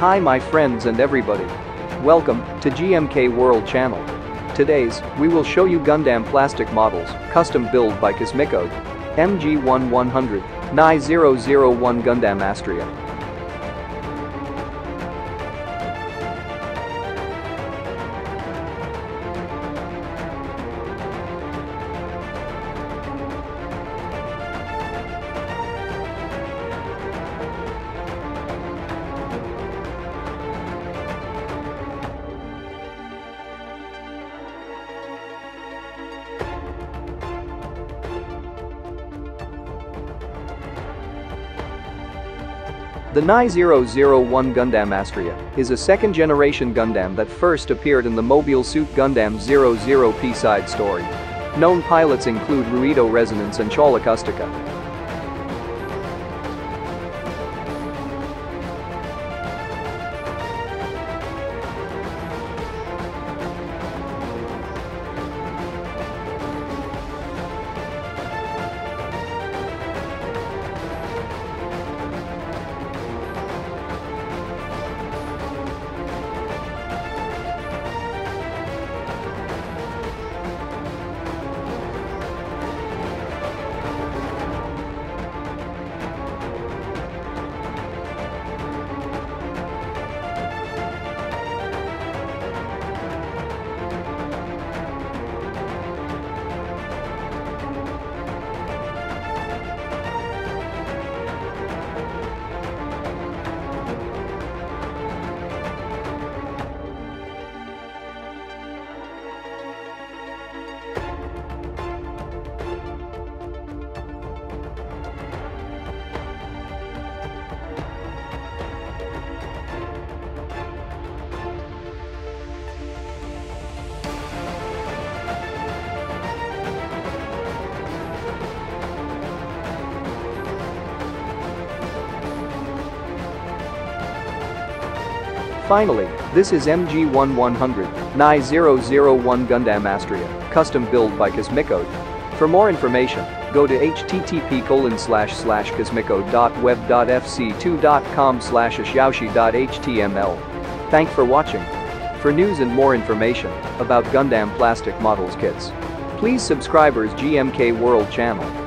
Hi my friends and everybody. Welcome to GMK World channel. Today's, we will show you Gundam plastic models, custom build by Cosmico. MG1100, Ni 001 Gundam Astraea. The Ni 001 Gundam Astraea is a second-generation Gundam that first appeared in the Mobile Suit Gundam 00P side story. Known pilots include Ruido Resonance and Chola Acustica. Finally, this is MG1100, Ni 001 Gundam Astraea, custom build by Cosmico. For more information, go to http colon slash slash cosmico.web.fc2.com slash html. Thank for watching. For news and more information about Gundam plastic models kits, please subscribers GMK World channel.